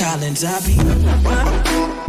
Collins, I be.